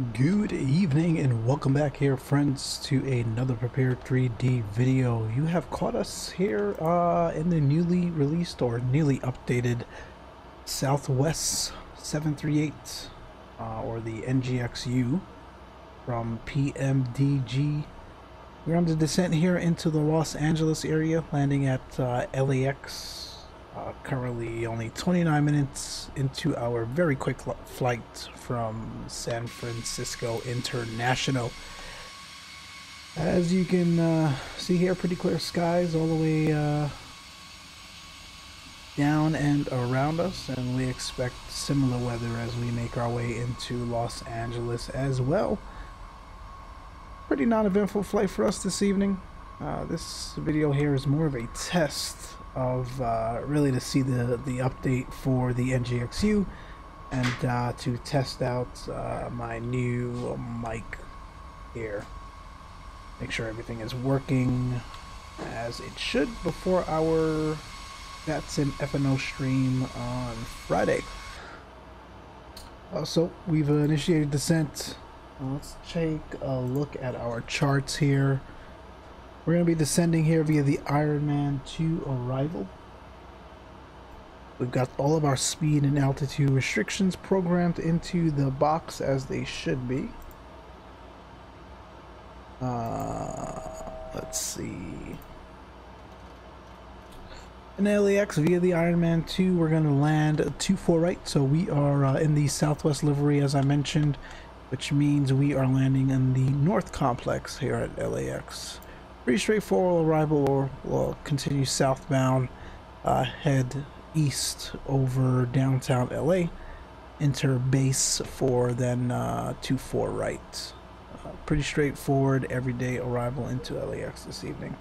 Good evening and welcome back here friends to another Prepar3D video. You have caught us here uh, in the newly released or newly updated Southwest 738 uh, or the NGXU from PMDG. We're on the descent here into the Los Angeles area landing at uh, LAX uh, currently only 29 minutes into our very quick flight from San Francisco International. As you can uh, see here, pretty clear skies all the way uh, down and around us, and we expect similar weather as we make our way into Los Angeles as well. Pretty non-eventful flight for us this evening. Uh, this video here is more of a test of uh, really to see the, the update for the NGXU and uh, to test out uh, my new mic here. Make sure everything is working as it should before our That's an FNO stream on Friday. So we've initiated descent. let's take a look at our charts here. We're going to be descending here via the Ironman 2 arrival. We've got all of our speed and altitude restrictions programmed into the box as they should be. Uh, let's see. In LAX via the Ironman 2, we're going to land 2-4 right. So we are uh, in the Southwest livery, as I mentioned, which means we are landing in the North Complex here at LAX pretty straightforward arrival or we'll continue southbound uh, head east over downtown LA enter base for then uh, 2-4 right. Uh, pretty straightforward everyday arrival into LAX this evening.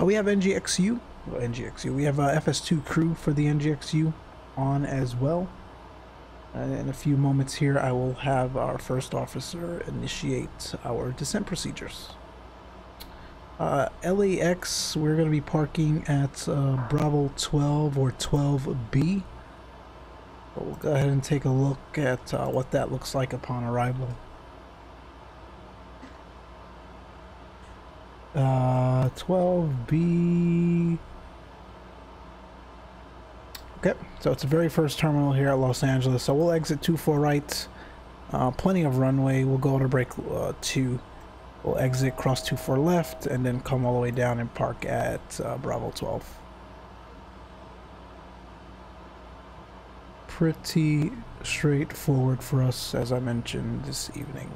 Uh, we have NGXU well, NGXU we have uh, FS2Crew for the NGXU on as well. Uh, in a few moments here I will have our first officer initiate our descent procedures uh, LAX, we're going to be parking at uh, Bravo 12 or 12B. we'll go ahead and take a look at uh, what that looks like upon arrival. Uh, 12B. Okay, so it's the very first terminal here at Los Angeles. So we'll exit 24 right. Uh, plenty of runway. We'll go to break uh, 2. We'll exit, cross 2 for left, and then come all the way down and park at uh, Bravo 12. Pretty straightforward for us, as I mentioned this evening.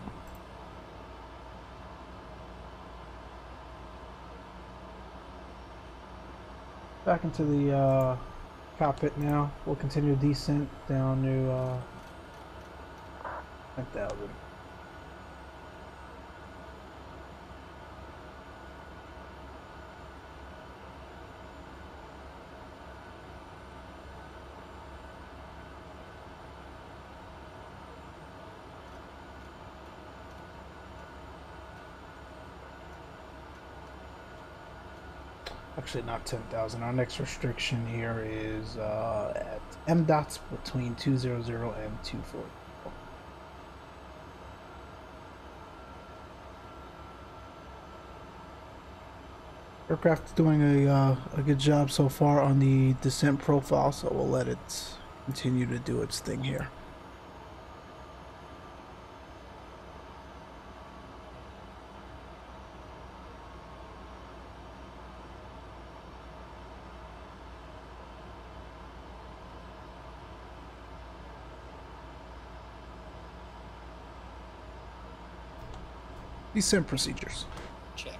Back into the uh, cockpit now. We'll continue descent down to uh, 10,000. Actually not 10,000. Our next restriction here is uh, at M dots between 200 and 240. Aircraft is doing a, uh, a good job so far on the descent profile, so we'll let it continue to do its thing here. Descent procedures. Check.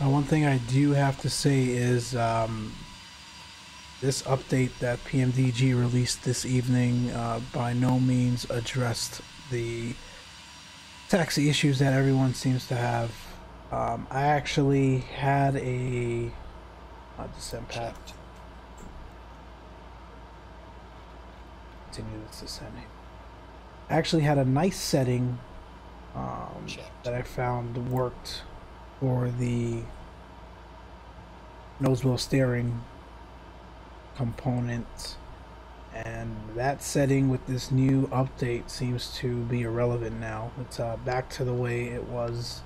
Uh, one thing I do have to say is um, this update that PMDG released this evening uh, by no means addressed the taxi issues that everyone seems to have. Um, I actually had a descent path. Continue this descending. I actually had a nice setting um, that I found worked for the nose wheel steering component and that setting with this new update seems to be irrelevant now. It's uh, back to the way it was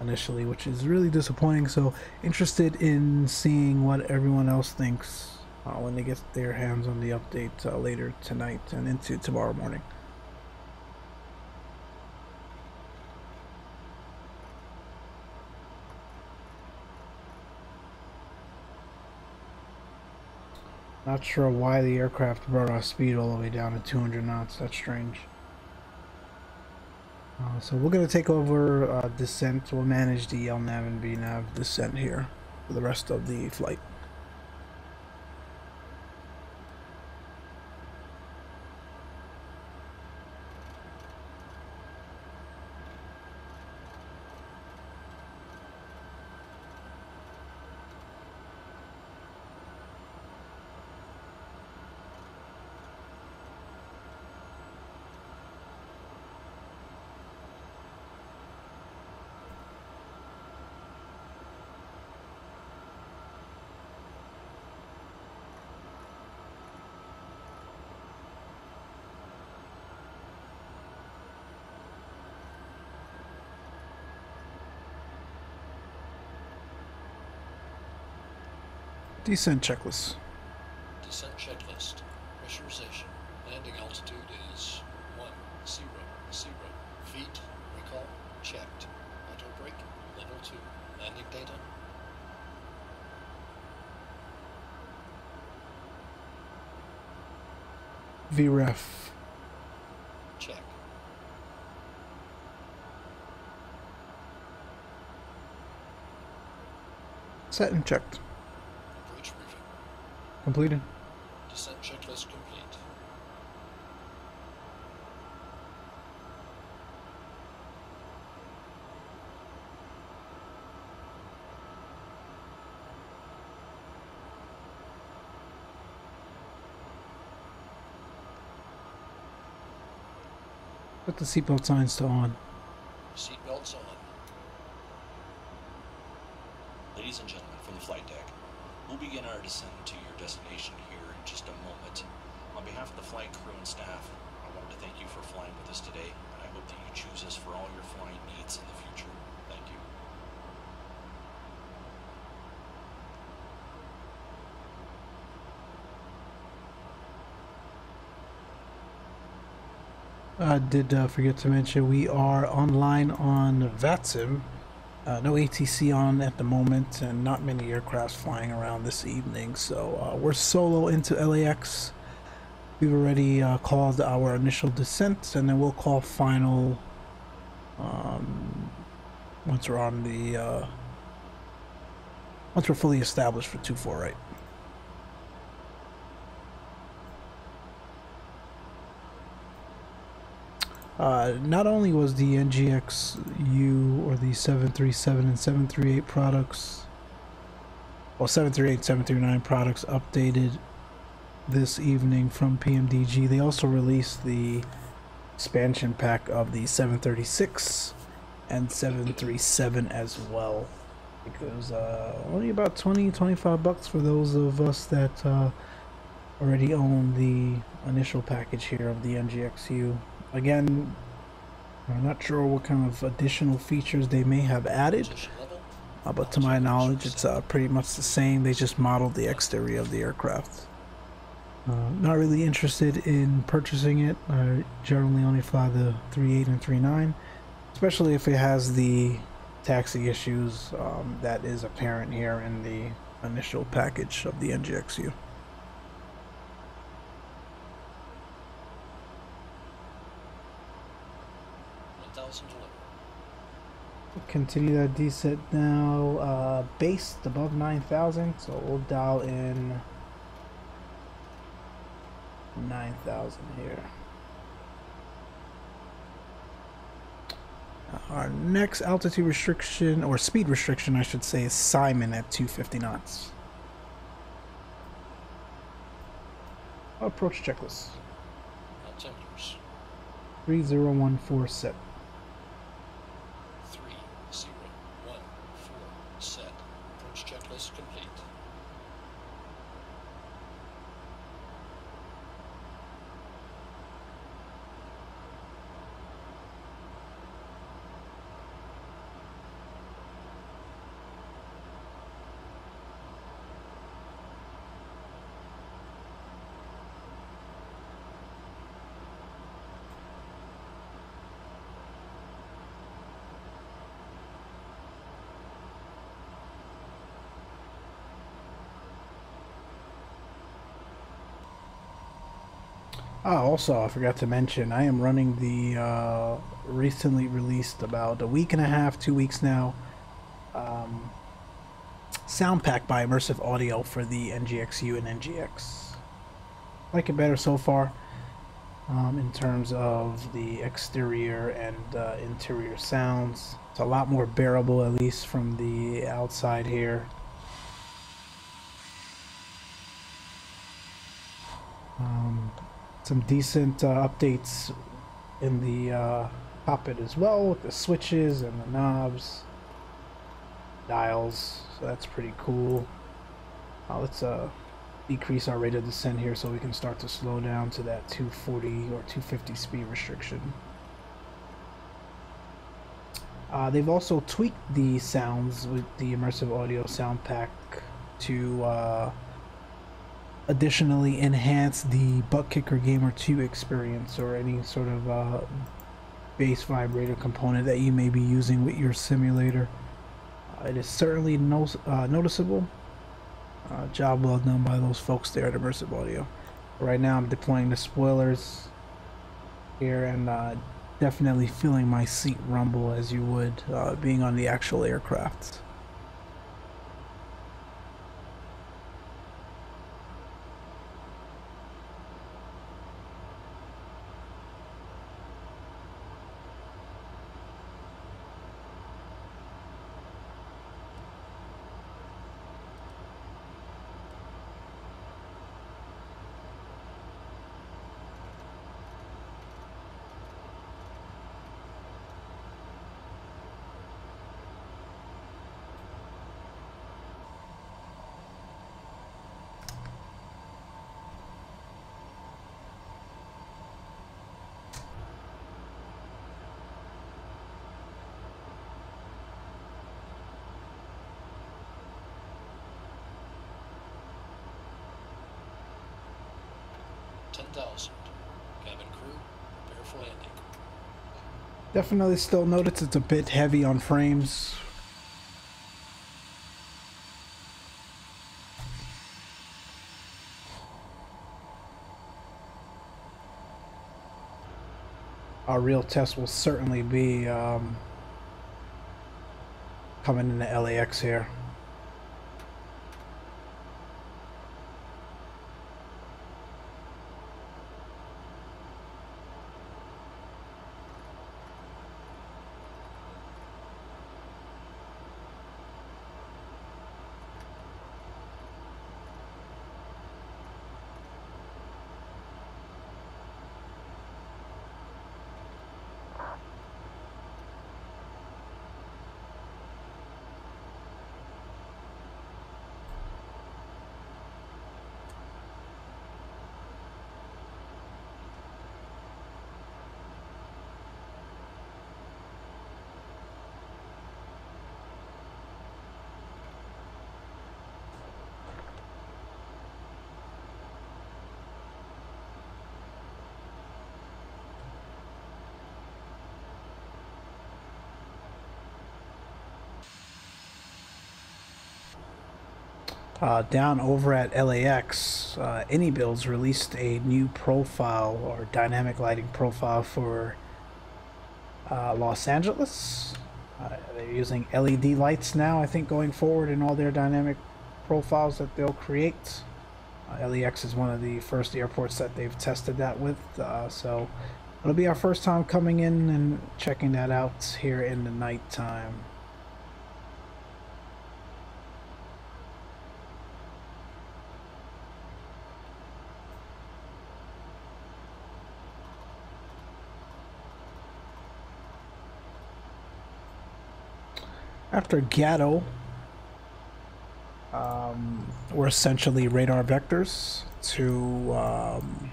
initially which is really disappointing. So interested in seeing what everyone else thinks uh, when they get their hands on the update uh, later tonight and into tomorrow morning Not sure why the aircraft brought our speed all the way down to 200 knots. That's strange. Uh, so we're going to take over uh, descent. We'll manage the LNAV and VNAV descent here for the rest of the flight. Descent checklist. Descent checklist. Pressurization. Landing altitude is 1, 0, 0 feet. Recall checked. Auto brake level 2. Landing data. VREF. Check. Set and checked. Completed. Descent checklist complete. Put the seatbelt signs to on. Seatbelts on. Ladies and gentlemen, from the flight deck, we'll begin our descent to your destination here in just a moment. On behalf of the flight crew and staff, I wanted to thank you for flying with us today, and I hope that you choose us for all your flying needs in the future. Thank you. I did uh, forget to mention we are online on VATSIM. Uh, no ATC on at the moment, and not many aircrafts flying around this evening. So uh, we're solo into LAX. We've already uh, called our initial descent, and then we'll call final um, once we're on the uh, once we're fully established for two four right. Uh, not only was the NGXU or the 737 and 738 products, well, 738 739 products updated this evening from PMDG, they also released the expansion pack of the 736 and 737 as well. Because uh, only about 20 25 bucks for those of us that uh, already own the initial package here of the NGXU. Again, I'm not sure what kind of additional features they may have added, uh, but to my knowledge, it's uh, pretty much the same. They just modeled the exterior of the aircraft. Uh, not really interested in purchasing it. I generally only fly the 38 and 39, especially if it has the taxi issues um, that is apparent here in the initial package of the NGXU. Continue that descent now. Uh, based above 9,000, so we'll dial in 9,000 here. Our next altitude restriction, or speed restriction, I should say, is Simon at 250 knots. Approach checklist. Altimeters. 3014 Three zero one four set. Approach checklist complete. Ah, also, I forgot to mention, I am running the uh, recently released about a week and a half, two weeks now, um, sound pack by Immersive Audio for the NGXU and NGX. Like it better so far um, in terms of the exterior and uh, interior sounds. It's a lot more bearable, at least from the outside here. Some decent uh, updates in the uh, cockpit as well with the switches and the knobs, dials. So that's pretty cool. Uh, let's uh, decrease our rate of descent here so we can start to slow down to that 240 or 250 speed restriction. Uh, they've also tweaked the sounds with the immersive audio sound pack to uh, additionally enhance the ButtKicker Gamer 2 experience or any sort of uh, bass vibrator component that you may be using with your simulator. Uh, it is certainly no, uh, noticeable. Uh, job well done by those folks there at Immersive Audio. Right now I'm deploying the spoilers here and uh, definitely feeling my seat rumble as you would uh, being on the actual aircraft. Ten thousand. Cabin crew, prepare for landing. Definitely still notice it's a bit heavy on frames. Our real test will certainly be um, coming into LAX here. Uh, down over at LAX, uh, AnyBuilds released a new profile or dynamic lighting profile for uh, Los Angeles. Uh, they're using LED lights now, I think, going forward in all their dynamic profiles that they'll create. Uh, LAX is one of the first airports that they've tested that with, uh, so it'll be our first time coming in and checking that out here in the nighttime. After Gatto, um, we're essentially radar vectors to um,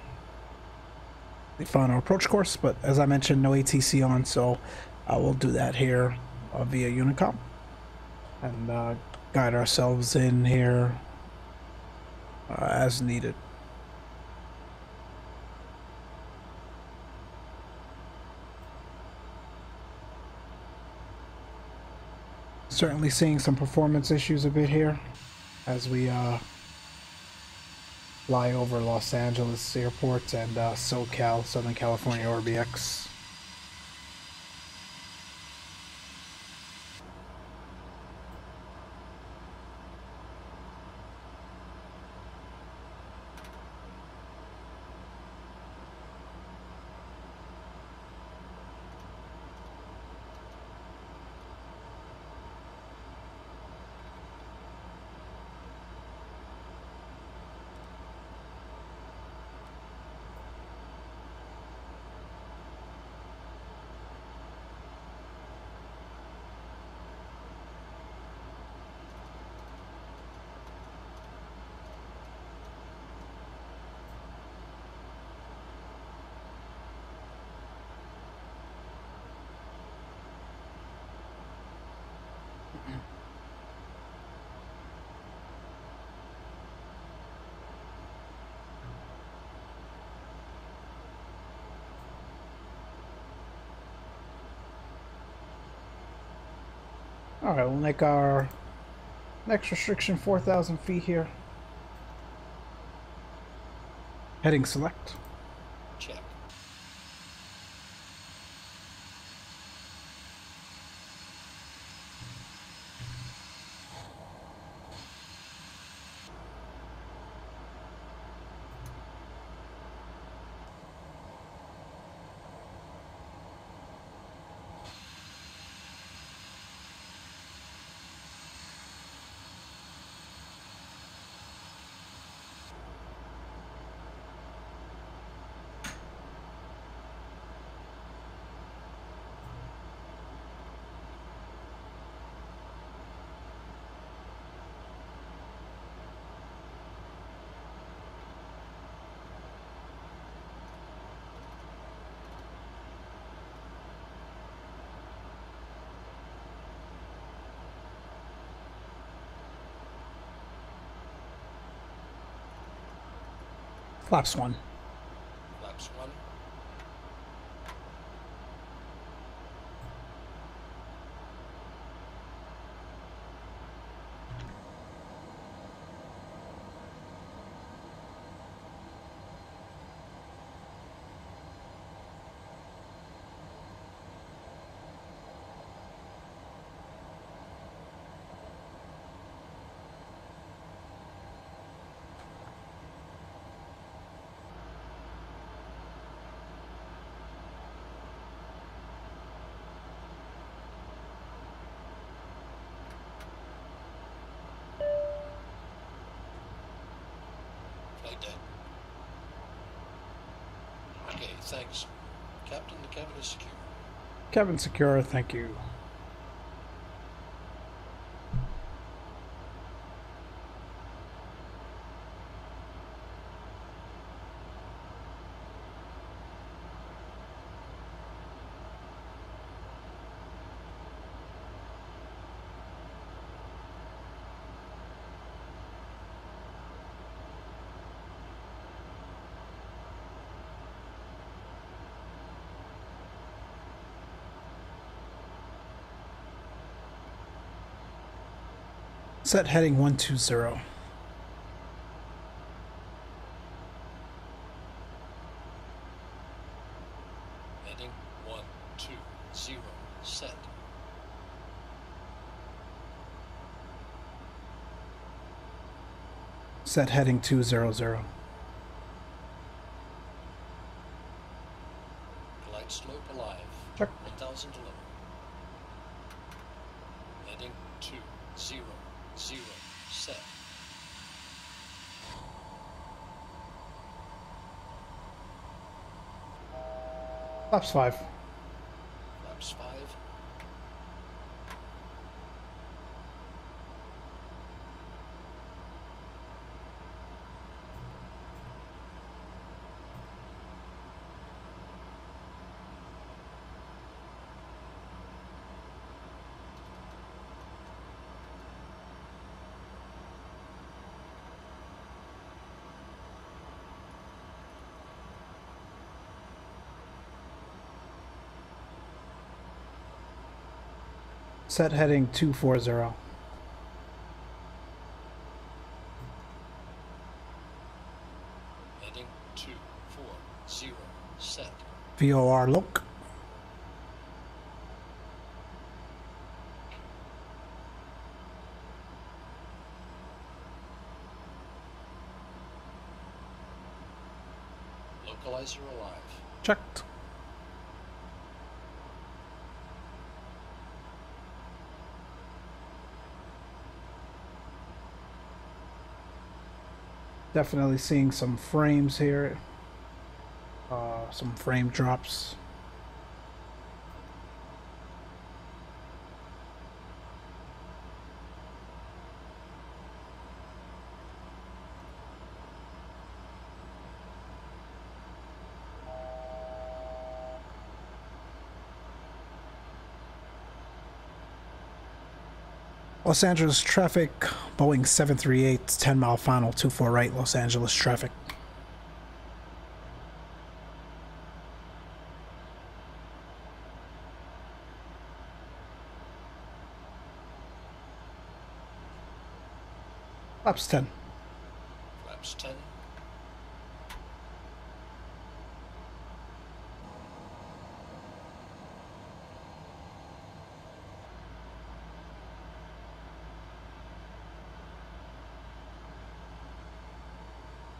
the final approach course, but as I mentioned, no ATC on, so uh, we'll do that here uh, via Unicom and uh, guide ourselves in here uh, as needed. Certainly seeing some performance issues a bit here as we uh, fly over Los Angeles airport and uh, SoCal, Southern California RBX. Alright, we'll make our next restriction 4,000 feet here. Heading select. Flaps 1. Deck. Okay, thanks. Captain, the cabin is secure. Cabin secure, thank you. Set heading 120. Heading 1, 2, 0. Set. Set heading 200. Glide slope alive. Check. 1000 to level. Heading 2, 0, 0. Set. 5. Flaps 5. Set heading 240. Heading 240. Set. VOR LOC. Localizer alive. Checked. Definitely seeing some frames here. Uh, some frame drops. Los Angeles traffic, Boeing 738, 10 mile final, 24 right, Los Angeles traffic. Flaps 10. Flaps 10.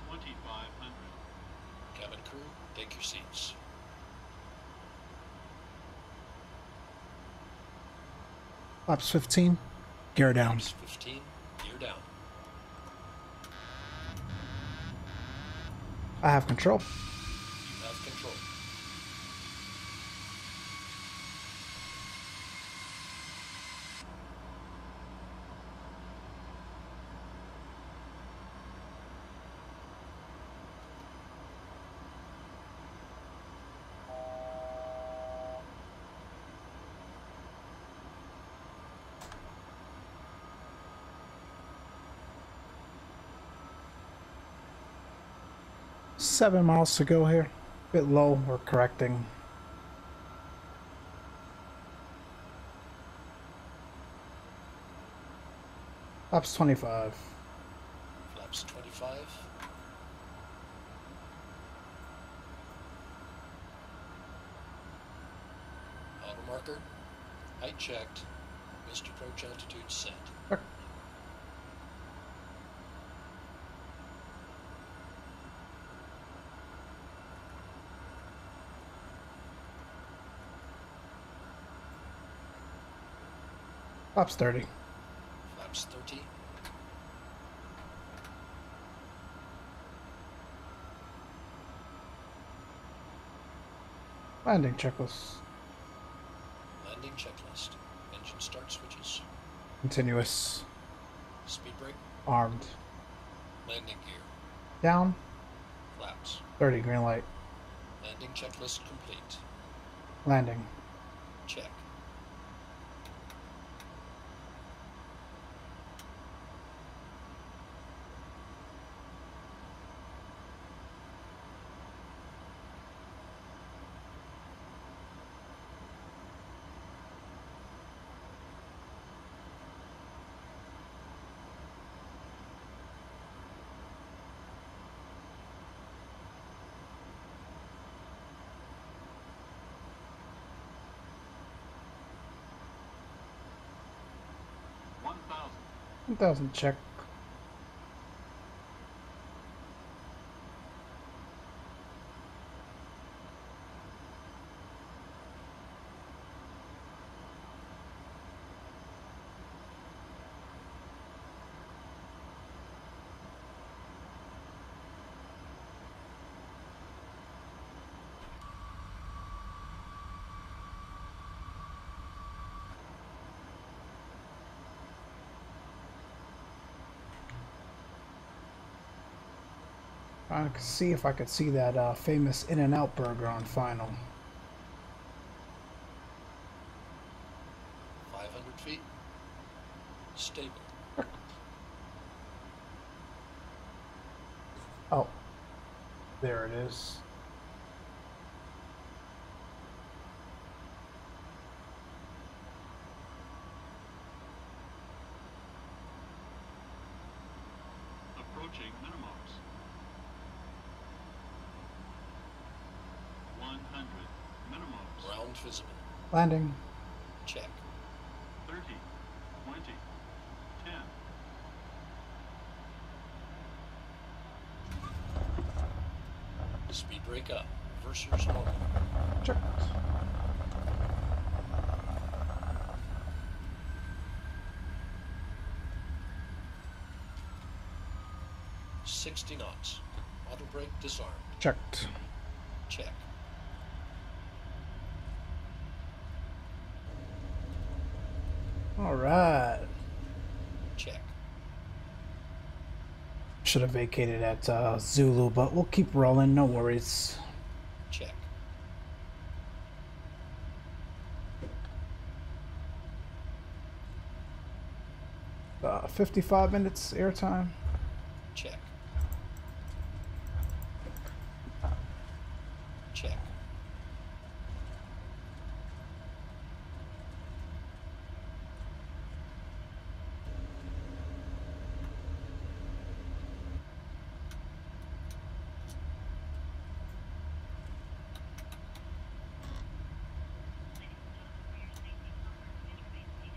Twenty-five hundred. Cabin crew, take your seats. Flaps 15. Gear down. Flaps 15. Gear down. I have control. You have control. Seven miles to go here. A Bit low, we're correcting. Flaps 25. Flaps 25. Outer marker. Height checked. Missed approach altitude set. Flaps 30. Flaps 30. Landing checklist. Landing checklist. Engine start switches. Continuous. Speed brake. Armed. Landing gear. Down. Flaps. 30. Green light. Landing checklist complete. Landing. Check. 1000 check. I could see if I could see that uh, famous In-N-Out burger on final. 500 feet. Stable. Oh, there it is. visible. Landing. Check. 30, 20, 10, Speed brake up. Reversers normal. Checked. Sixty knots. Auto brake disarmed. Checked. Check. All right. Check. Should have vacated at uh, Zulu, but we'll keep rolling. No worries. Check. Uh, 55 minutes airtime. Check. Check.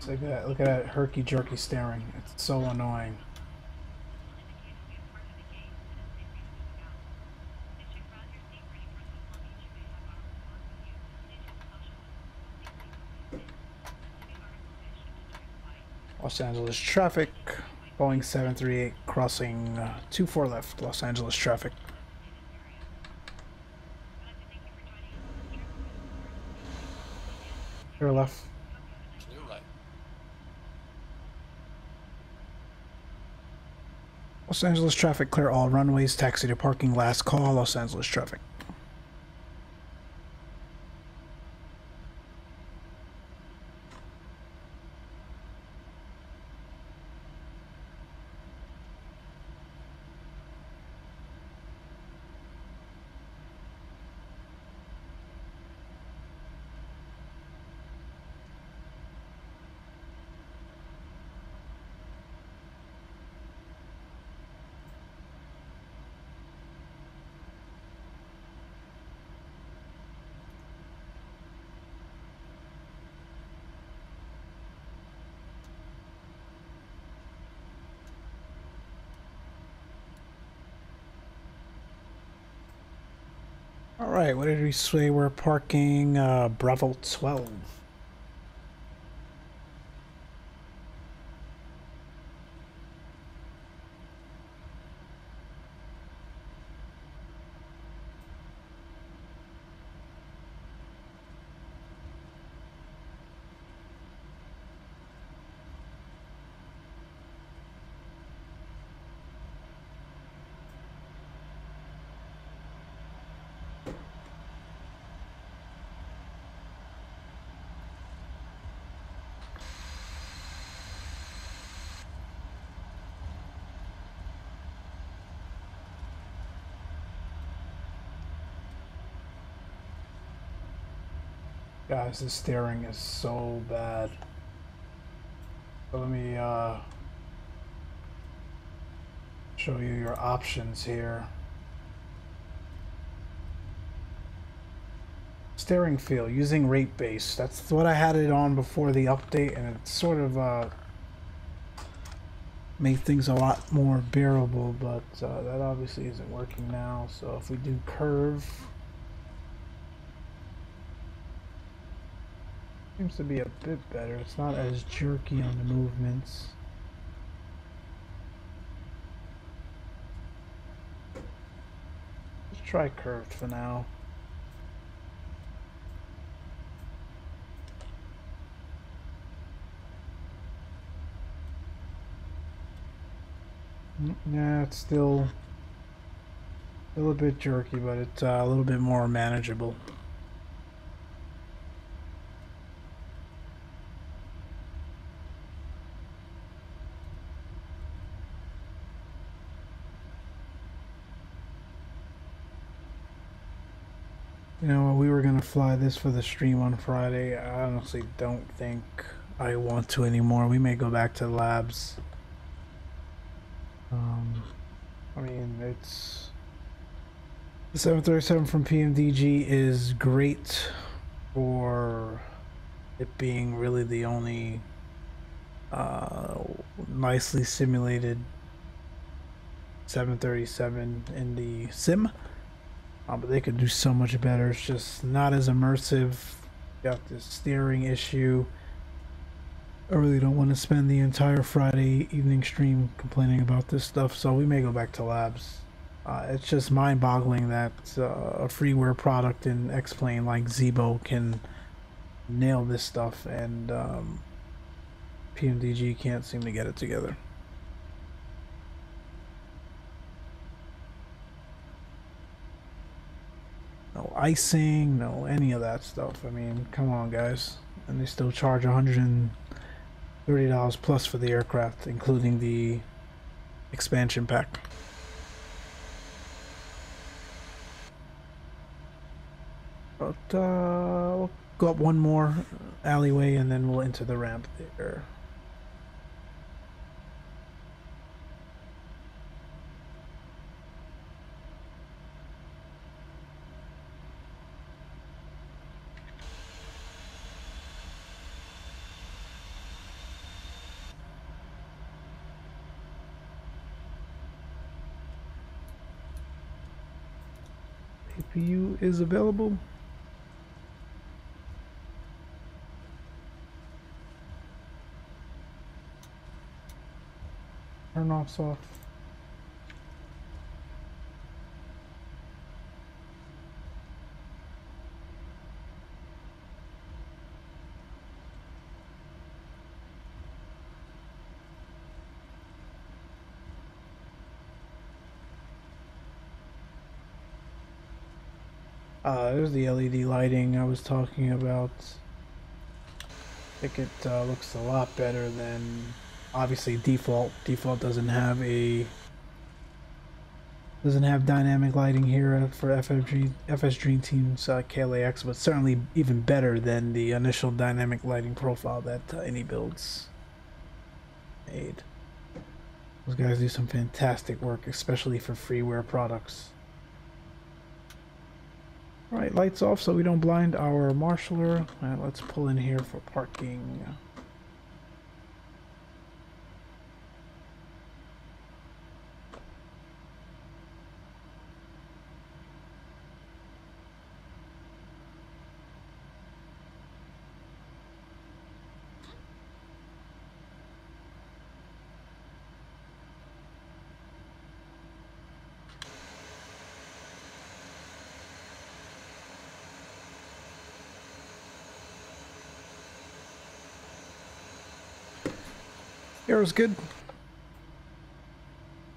So look at that, look at that herky jerky staring. It's so annoying. Los Angeles traffic. Boeing 738 crossing uh, 24 left. Los Angeles traffic. Clear left. Clear right. Los Angeles traffic, clear all runways, taxi to parking, last call, Los Angeles traffic. All right, what did we say? We're parking uh, Bravo 12. Guys, this steering is so bad. So let me uh, show you your options here. Steering feel using rate base. That's what I had it on before the update, and it sort of uh, made things a lot more bearable. But uh, that obviously isn't working now. So if we do curve. Seems to be a bit better. It's not as jerky on the movements. Let's try curved for now. Mm, Yeah, it's still a little bit jerky, but it's uh, a little bit more manageable. You know, we were gonna fly this for the stream on Friday. I honestly don't think I want to anymore. We may go back to labs. Um, I mean, it's the 737 from PMDG is great. for it being really the only uh, nicely simulated 737 in the sim. Uh, but they could do so much better. It's just not as immersive. You got this steering issue. I really don't want to spend the entire Friday evening stream complaining about this stuff, so we may go back to labs. Uh, it's just mind-boggling that uh, a freeware product in X-Plane like Zibo can nail this stuff, and um, PMDG can't seem to get it together. No icing, no any of that stuff. I mean, come on, guys. And they still charge $130 plus for the aircraft, including the expansion pack. But, uh, we'll go up one more alleyway and then we'll enter the ramp there. APU is available. Turn off off. There's the LED lighting I was talking about. I think it uh, looks a lot better than obviously default. Default doesn't have a doesn't have dynamic lighting here for FS Dream Team's uh, KLAX, but certainly even better than the initial dynamic lighting profile that uh, AnyBuilds made. Those guys do some fantastic work, especially for freeware products. Right, lights off so we don't blind our marshaller. Let's pull in here for parking. Arrow's good.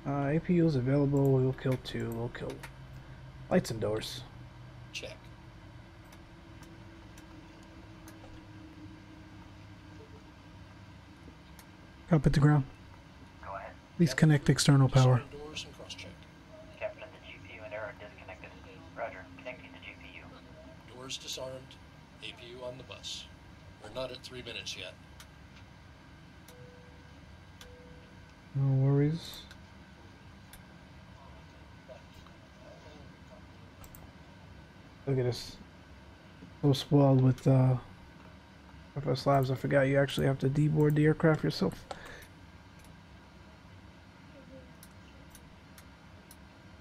Uh, APU is available. We'll kill two. We'll kill lights and doors. Check. Up at the ground. Go ahead. Please connect external power. Disarm doors and cross-check. Captain, the GPU and Arrow disconnected. Roger. Connecting the GPU. Doors disarmed. APU on the bus. We're not at three minutes yet. No worries. Look at this. So spoiled with uh, FS Labs. I forgot you actually have to deboard the aircraft yourself.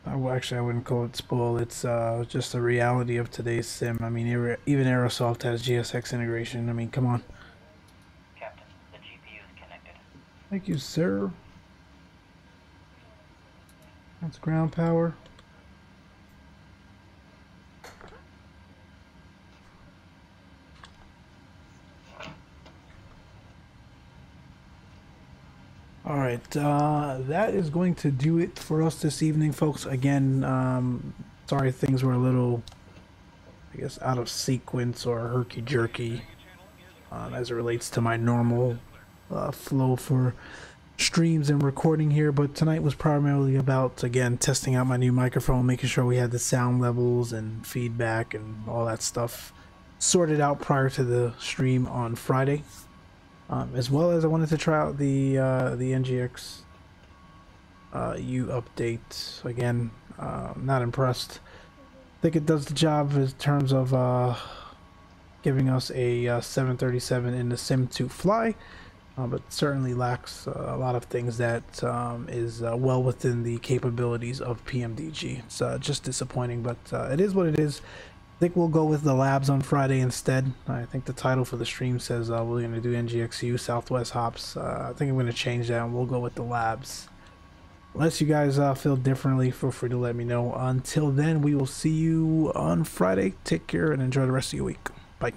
Well, actually, I wouldn't call it spoil. It's uh, just the reality of today's sim. I mean, even Aerosoft has GSX integration. I mean, come on. Captain, the GPU is connected. Thank you, sir. That's ground power. All right, uh, that is going to do it for us this evening, folks. Again, um, sorry things were a little, I guess, out of sequence or herky jerky um, as it relates to my normal uh, flow for streams and recording here. But tonight was primarily about, again, testing out my new microphone, making sure we had the sound levels and feedback and all that stuff sorted out prior to the stream on Friday. Um, as well as I wanted to try out the uh, the NGX uh, U update again. Uh, not impressed. I think it does the job in terms of uh, giving us a uh, 737 in the sim to fly uh, but certainly lacks uh, a lot of things that um, is uh, well within the capabilities of PMDG. It's uh, just disappointing, but uh, it is what it is. I think we'll go with the labs on Friday instead. I think the title for the stream says uh, we're going to do NGXU Southwest Hops. I think I'm going to change that and we'll go with the labs. Unless you guys feel differently, feel free to let me know. Until then, we will see you on Friday. Take care and enjoy the rest of your week. Bye.